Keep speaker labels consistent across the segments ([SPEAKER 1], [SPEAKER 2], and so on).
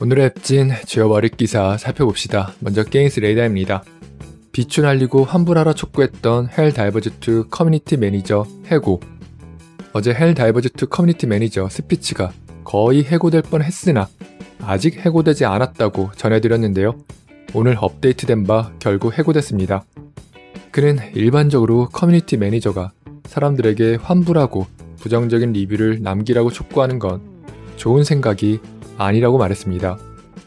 [SPEAKER 1] 오늘의 웹진 지워버릴 기사 살펴봅시다. 먼저 게임스 레이더입니다. 비추 날리고 환불하라 촉구했던 헬 다이버즈2 커뮤니티 매니저 해고 어제 헬 다이버즈2 커뮤니티 매니저 스피츠가 거의 해고될 뻔 했으나 아직 해고되지 않았다고 전해드렸는데요. 오늘 업데이트된 바 결국 해고됐습니다. 그는 일반적으로 커뮤니티 매니저가 사람들에게 환불하고 부정적인 리뷰를 남기라고 촉구하는 건 좋은 생각이 아니라고 말했습니다.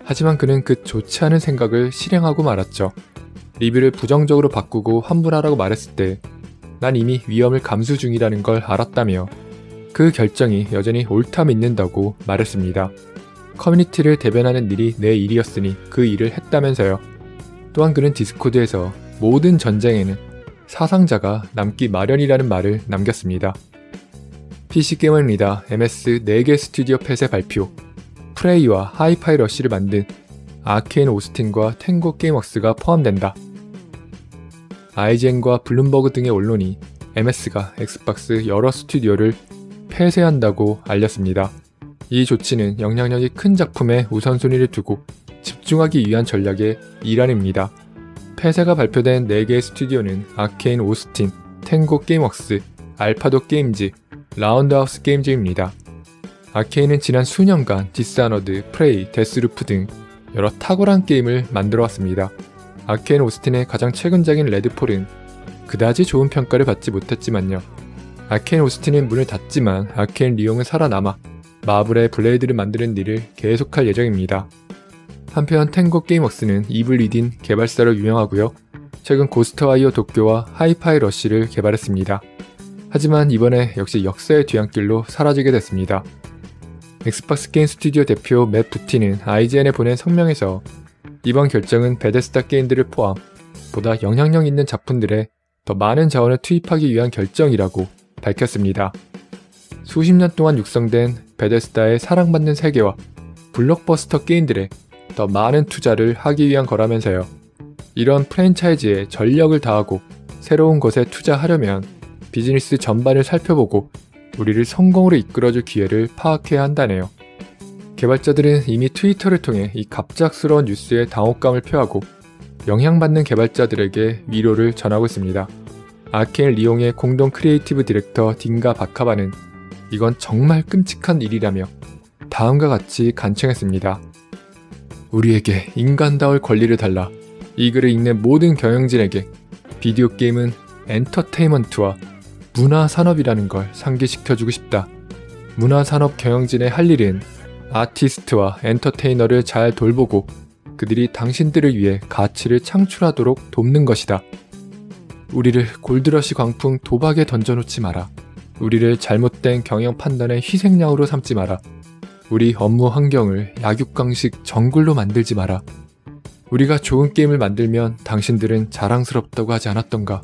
[SPEAKER 1] 하지만 그는 그 좋지 않은 생각을 실행하고 말았죠. 리뷰를 부정적으로 바꾸고 환불하라고 말했을 때 난 이미 위험을 감수 중이라는 걸 알았다며 그 결정이 여전히 옳다 믿는다고 말했습니다. 커뮤니티를 대변하는 일이 내 일이었으니 그 일을 했다면서요. 또한 그는 디스코드에서 모든 전쟁에는 사상자가 남기 마련이라는 말을 남겼습니다. PC게임입니다. MS 4개 스튜디오 폐쇄 발표 프레이와 하이파이 러쉬를 만든 아케인 오스틴과 탱고 게임웍스가 포함된다. IGN과 블룸버그 등의 언론이 MS가 엑스박스 여러 스튜디오를 폐쇄한다고 알렸습니다. 이 조치는 영향력이 큰 작품에 우선순위를 두고 집중하기 위한 전략의 일환입니다. 폐쇄가 발표된 4개의 스튜디오는 아케인 오스틴, 탱고 게임웍스, 알파독 게임즈, 라운드하우스 게임즈입니다. 아케인은 지난 수년간 디스아너드, 프레이, 데스루프 등 여러 탁월한 게임을 만들어 왔습니다. 아케인 오스틴의 가장 최근작인 레드폴은 그다지 좋은 평가를 받지 못했지만요. 아케인 오스틴은 문을 닫지만 아케인 리용은 살아남아 마블의 블레이드를 만드는 일을 계속할 예정입니다. 한편 탱고 게임웍스는 이블 위딘 개발사로 유명하고요. 최근 고스트와이어 도쿄와 하이파이 러쉬를 개발했습니다. 하지만 이번에 역시 역사의 뒤안길로 사라지게 됐습니다. 엑스박스 게임 스튜디오 대표 맷 부티는 IGN에 보낸 성명에서 이번 결정은 베데스다 게임들을 포함 보다 영향력 있는 작품들에 더 많은 자원을 투입하기 위한 결정이라고 밝혔습니다. 수십 년 동안 육성된 베데스다의 사랑받는 세계와 블록버스터 게임들에 더 많은 투자를 하기 위한 거라면서요. 이런 프랜차이즈에 전력을 다하고 새로운 것에 투자하려면 비즈니스 전반을 살펴보고 우리를 성공으로 이끌어줄 기회를 파악해야 한다네요. 개발자들은 이미 트위터를 통해 이 갑작스러운 뉴스에 당혹감을 표하고 영향받는 개발자들에게 위로를 전하고 있습니다. 아케인 리용의 공동 크리에이티브 디렉터 딘가 바카바는 이건 정말 끔찍한 일이라며 다음과 같이 간청했습니다. 우리에게 인간다울 권리를 달라 이 글을 읽는 모든 경영진에게 비디오 게임은 엔터테인먼트와 문화산업이라는 걸 상기시켜주고 싶다. 문화산업 경영진의 할 일은 아티스트와 엔터테이너를 잘 돌보고 그들이 당신들을 위해 가치를 창출하도록 돕는 것이다. 우리를 골드러시 광풍 도박에 던져놓지 마라. 우리를 잘못된 경영 판단의 희생양으로 삼지 마라. 우리 업무 환경을 약육강식 정글로 만들지 마라. 우리가 좋은 게임을 만들면 당신들은 자랑스럽다고 하지 않았던가?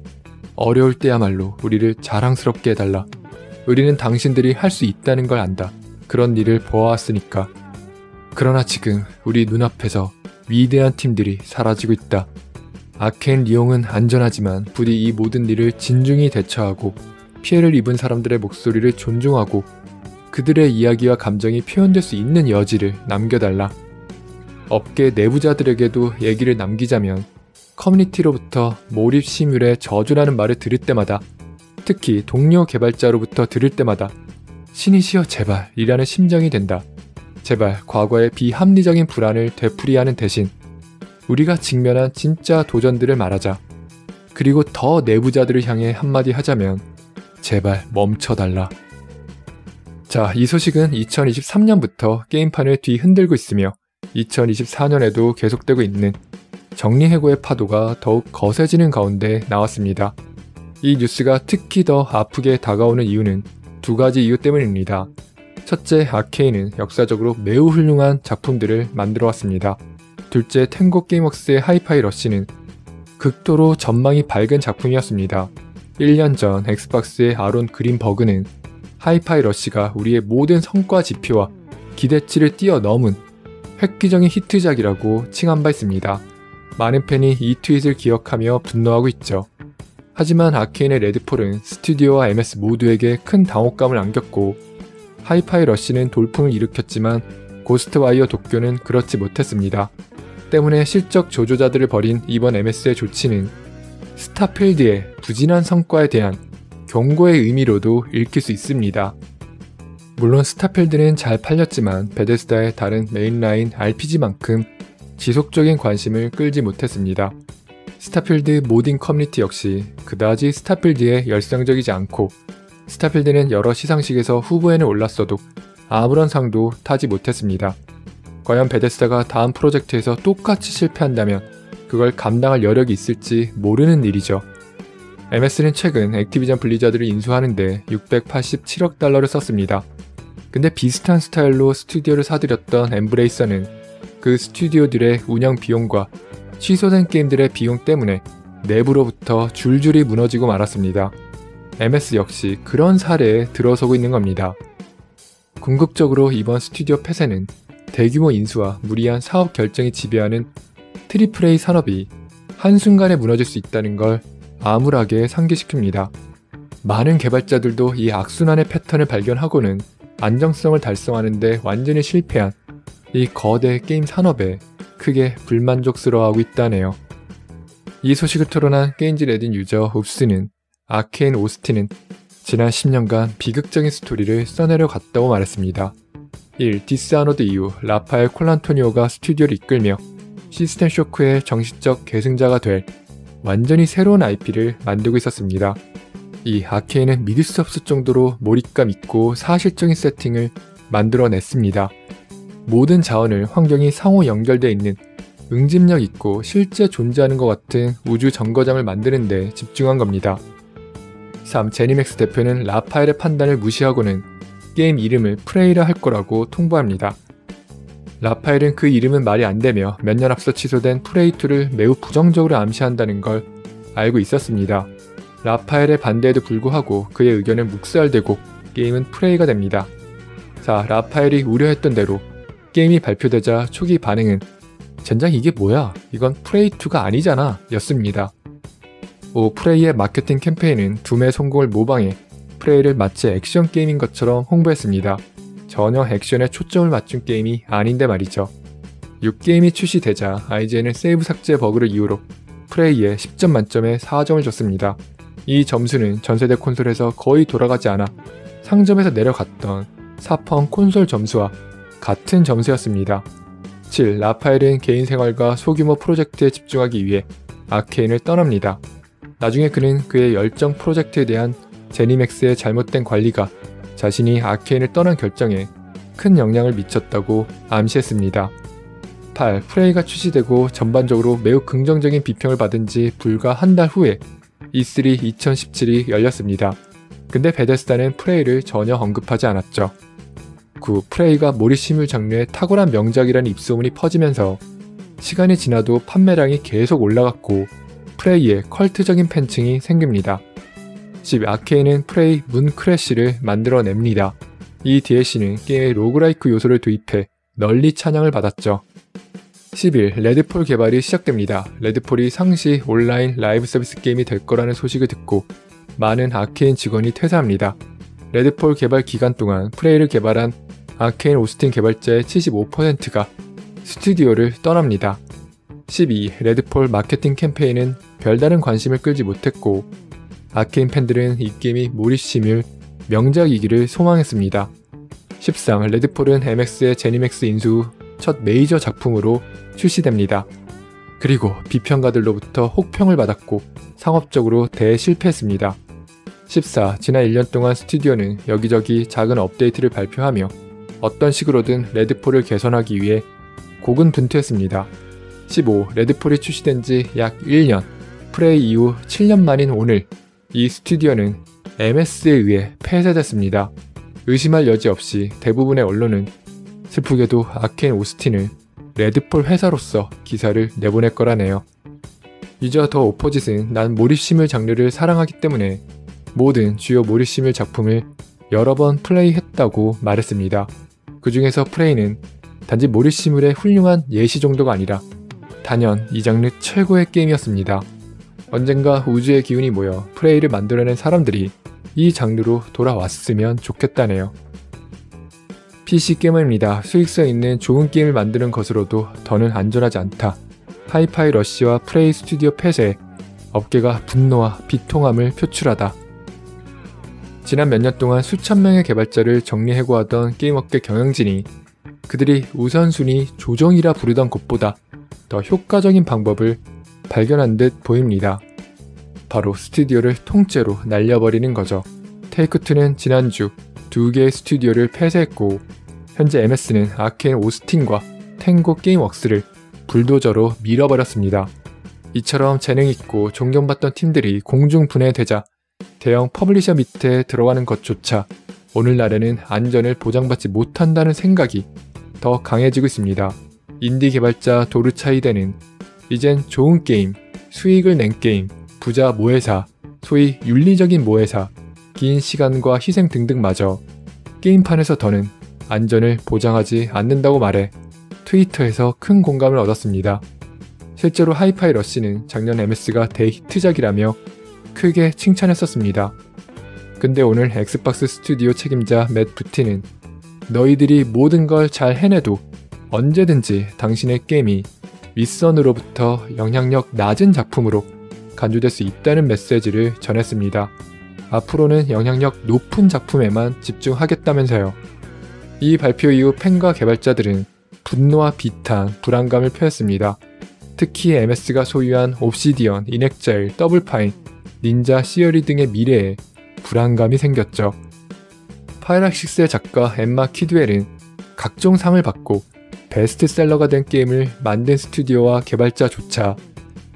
[SPEAKER 1] 어려울 때야말로 우리를 자랑스럽게 해달라. 우리는 당신들이 할 수 있다는 걸 안다. 그런 일을 보아왔으니까. 그러나 지금 우리 눈앞에서 위대한 팀들이 사라지고 있다. 아켄 리용은 안전하지만 부디 이 모든 일을 진중히 대처하고 피해를 입은 사람들의 목소리를 존중하고 그들의 이야기와 감정이 표현될 수 있는 여지를 남겨달라. 업계 내부자들에게도 얘기를 남기자면 커뮤니티로부터 몰입 심율에 저주라는 말을 들을 때마다 특히 동료 개발자로부터 들을 때마다 신이시여 제발 이라는 심정이 된다. 제발 과거의 비합리적인 불안을 되풀이하는 대신 우리가 직면한 진짜 도전들을 말하자. 그리고 더 내부자들을 향해 한마디 하자면 제발 멈춰달라. 자, 이 소식은 2023년부터 게임판을 뒤흔들고 있으며 2024년에도 계속되고 있는 정리해고의 파도가 더욱 거세지는 가운데 나왔습니다. 이 뉴스가 특히 더 아프게 다가오는 이유는 두 가지 이유 때문입니다. 첫째, 아케인은 역사적으로 매우 훌륭한 작품들을 만들어 왔습니다. 둘째, 탱고 게임웍스의 하이파이 러쉬는 극도로 전망이 밝은 작품이었습니다. 1년 전 엑스박스의 아론 그린 버그는 하이파이 러쉬가 우리의 모든 성과 지표와 기대치를 뛰어넘은 획기적인 히트작이라고 칭한 바 있습니다. 많은 팬이 이 트윗을 기억하며 분노하고 있죠. 하지만 아케인의 레드폴은 스튜디오와 MS 모두에게 큰 당혹감을 안겼고 하이파이 러쉬는 돌풍을 일으켰지만 고스트와이어 도쿄는 그렇지 못했습니다. 때문에 실적 저조자들을 벌한 이번 MS의 조치는 스타필드의 부진한 성과에 대한 경고의 의미로도 읽힐 수 있습니다. 물론 스타필드는 잘 팔렸지만 베데스다의 다른 mainline RPG만큼 지속적인 관심을 끌지 못했습니다. 스타필드 modding 커뮤니티 역시 그다지 스타필드에 열성적이지 않고 스타필드는 여러 시상식에서 후보에는 올랐어도 아무런 상도 타지 못했습니다. 과연 베데스다가 다음 프로젝트에서 똑같이 실패한다면 그걸 감당할 여력이 있을지 모르는 일이죠. MS는 최근 액티비전 블리자드를 인수하는데 687억 달러를 썼습니다. 근데 비슷한 스타일로 스튜디오를 사들였던 엠브레이서는 그 스튜디오들의 운영 비용과 취소된 게임들의 비용 때문에 내부로부터 줄줄이 무너지고 말았습니다. MS 역시 그런 사례에 들어서고 있는 겁니다. 궁극적으로 이번 스튜디오 폐쇄는 대규모 인수와 무리한 사업 결정이 지배하는 triple A 산업이 한순간에 무너질 수 있다는 걸 암울하게 상기시킵니다. 많은 개발자들도 이 악순환의 패턴을 발견하고는 안정성을 달성하는데 완전히 실패한 이 거대 게임 산업에 크게 불만족스러워하고 있다네요. 이 소식을 토론한 게임즈 레딧 유저 옵스는 아케인 오스틴은 지난 10년간 비극적인 스토리를 써내려 갔다고 말했습니다. 1. 디스아너드 이후 라파엘 콜란토니오가 스튜디오를 이끌며 시스템 쇼크의 정신적 계승자가 될 완전히 새로운 IP를 만들고 있었습니다. 이 아케인은 믿을 수 없을 정도로 몰입감 있고 사실적인 세팅을 만들어냈습니다. 모든 자원을 환경이 상호 연결되어 있는 응집력 있고 실제 존재하는 것 같은 우주 정거장을 만드는 데 집중한 겁니다. 3. 제니맥스 대표는 라파엘의 판단을 무시하고는 게임 이름을 프레이라 할 거라고 통보합니다. 라파엘은 그 이름은 말이 안 되며 몇 년 앞서 취소된 프레이2를 매우 부정적으로 암시한다는 걸 알고 있었습니다. 라파엘의 반대에도 불구하고 그의 의견은 묵살되고 게임은 프레이가 됩니다. 자, 라파엘이 우려했던 대로 게임이 발표되자 초기 반응은 젠장 이게 뭐야? 이건 프레이2가 아니잖아 였습니다. 오 프레이의 마케팅 캠페인은 둠의 성공을 모방해 프레이를 마치 액션 게임인 것처럼 홍보했습니다. 전혀 액션에 초점을 맞춘 게임이 아닌데 말이죠. 6게임이 출시되자 IGN은 세이브 삭제 버그를 이유로 프레이에 10점 만점에 4점을 줬습니다. 이 점수는 전세대 콘솔에서 거의 돌아가지 않아 상점에서 내려갔던 사펑 콘솔 점수와 같은 점수였습니다. 7. 라파엘은 개인 생활과 소규모 프로젝트에 집중하기 위해 아케인을 떠납니다. 나중에 그는 그의 열정 프로젝트에 대한 제니맥스의 잘못된 관리가 자신이 아케인을 떠난 결정에 큰 영향을 미쳤다고 암시했습니다. 8. 프레이가 출시되고 전반적으로 매우 긍정적인 비평을 받은 지 불과 한 달 후에 E3 2017이 열렸습니다. 근데 베데스다는 프레이를 전혀 언급하지 않았죠. 9. 프레이가 몰입 시뮬 장르의 탁월한 명작이라는 입소문이 퍼지면서 시간이 지나도 판매량이 계속 올라갔고 프레이의 컬트적인 팬층이 생깁니다. 10. 아케인은 프레이 문 크래쉬를 만들어냅니다. 이 DLC는 게임의 roguelike 요소를 도입해 널리 찬양을 받았죠. 11. 레드폴 개발이 시작됩니다. 레드폴이 상시 온라인 라이브 서비스 게임이 될 거라는 소식을 듣고 많은 아케인 직원이 퇴사합니다. 레드폴 개발 기간 동안 프레이를 개발한 아케인 오스틴 개발자의 75%가 스튜디오를 떠납니다. 12. 레드폴 마케팅 캠페인은 별다른 관심을 끌지 못했고 아케인 팬들은 이 게임이 모리시뮬 명작이기를 소망했습니다. 13. 레드폴은 MX의 제니맥스 인수 후 첫 메이저 작품으로 출시됩니다. 그리고 비평가들로부터 혹평을 받았고 상업적으로 대실패했습니다. 14. 지난 1년 동안 스튜디오는 여기저기 작은 업데이트를 발표하며 어떤 식으로든 레드폴을 개선하기 위해 고군분투했습니다. 15. 레드폴이 출시된 지 약 1년, 프레이 이후 7년 만인 오늘 이 스튜디오는 MS에 의해 폐쇄됐습니다. 의심할 여지 없이 대부분의 언론은 슬프게도 아켄 오스틴을 레드폴 회사로서 기사를 내보낼 거라네요. 유저 더 오포짓은 난 모리시뮬 장르를 사랑하기 때문에 모든 주요 모리시뮬 작품을 여러 번 플레이했다고 말했습니다. 그 중에서 프레이는 단지 모리시뮬의 훌륭한 예시 정도가 아니라 단연 이 장르 최고의 게임이었습니다. 언젠가 우주의 기운이 모여 프레이를 만들어낸 사람들이 이 장르로 돌아왔으면 좋겠다네요. PC 게임입니다. 수익성 있는 좋은 게임을 만드는 것으로도 더는 안전하지 않다. 하이파이 러쉬와 프레이 스튜디오 폐쇄, 업계가 분노와 비통함을 표출하다. 지난 몇 년 동안 수천 명의 개발자를 정리해고하던 게임업계 경영진이 그들이 우선순위 조정이라 부르던 것보다 더 효과적인 방법을 발견한 듯 보입니다. 바로 스튜디오를 통째로 날려버리는 거죠. 테이크2는 지난주 두 개의 스튜디오를 폐쇄했고 현재 MS는 아케인 오스틴과 탱고 게임웍스를 불도저로 밀어버렸습니다. 이처럼 재능있고 존경받던 팀들이 공중 분해되자 대형 publisher 밑에 들어가는 것조차 오늘날에는 안전을 보장받지 못한다는 생각이 더 강해지고 있습니다. 인디 개발자 도르차이데는 이젠 좋은 게임, 수익을 낸 게임, 부자 모회사, 소위 윤리적인 모회사, 긴 시간과 희생 등등마저 게임판에서 더는 안전을 보장하지 않는다고 말해 트위터에서 큰 공감을 얻었습니다. 실제로 하이파이 러시는 작년 MS가 대히트작이라며 크게 칭찬했었습니다. 근데 오늘 엑스박스 스튜디오 책임자 맷 부티는 너희들이 모든 걸 잘 해내도 언제든지 당신의 게임이 윗선으로부터 영향력 낮은 작품으로 간주될 수 있다는 메시지를 전했습니다. 앞으로는 영향력 높은 작품에만 집중하겠다면서요. 이 발표 이후 팬과 개발자들은 분노와 비탄, 불안감을 표했습니다. 특히 MS가 소유한 옵시디언, 인엑자일, 더블파인, 닌자 시어리 등의 미래에 불안감이 생겼죠. 파이락시스의 작가 엠마 키드웰은 각종 상을 받고 베스트셀러가 된 게임을 만든 스튜디오와 개발자조차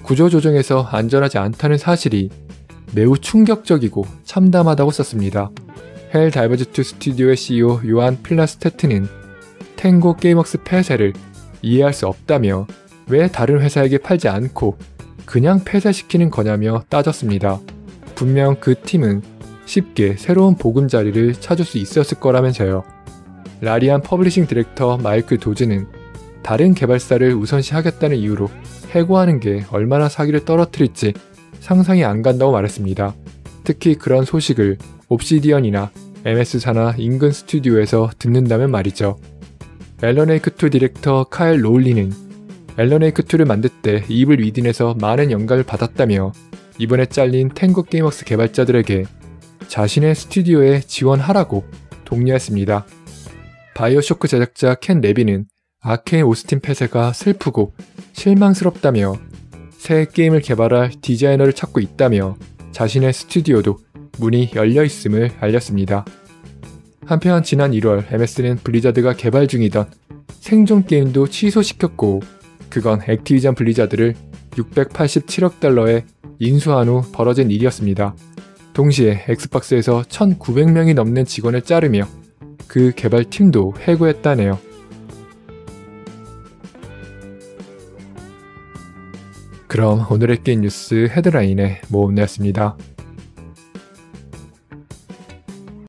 [SPEAKER 1] 구조 조정에서 안전하지 않다는 사실이 매우 충격적이고 참담하다고 썼습니다. 헬 다이버즈2 스튜디오의 CEO 요한 필라스테트는 탱고 게임웍스 폐쇄를 이해할 수 없다며 왜 다른 회사에게 팔지 않고 그냥 폐쇄시키는 거냐며 따졌습니다. 분명 그 팀은 쉽게 새로운 보금자리를 찾을 수 있었을 거라면서요. 라리안 publishing 디렉터 마이클 도즈는 다른 개발사를 우선시하겠다는 이유로 해고하는 게 얼마나 사기를 떨어뜨릴지 상상이 안 간다고 말했습니다. 특히 그런 소식을 옵시디언이나 MS 산하 인근 스튜디오에서 듣는다면 말이죠. 앨런 웨이크2 디렉터 카일 로울리는 앨런 웨이크 2를 만들 때 이블 위딘에서 많은 영감을 받았다며 이번에 잘린 탱고 게임웍스 개발자들에게 자신의 스튜디오에 지원하라고 독려했습니다. 바이오쇼크 제작자 켄 레빈은 아케인 오스틴 폐쇄가 슬프고 실망스럽다며 새 게임을 개발할 디자이너를 찾고 있다며 자신의 스튜디오도 문이 열려 있음을 알렸습니다. 한편 지난 1월 MS는 블리자드가 개발 중이던 생존 게임도 취소시켰고 그건 액티비전 블리자드를 687억 달러에 인수한 후 벌어진 일이었습니다. 동시에 엑스박스에서 1,900명이 넘는 직원을 자르며 그 개발팀도 해고했다네요. 그럼 오늘의 게임 뉴스 헤드라인의 모험내였습니다.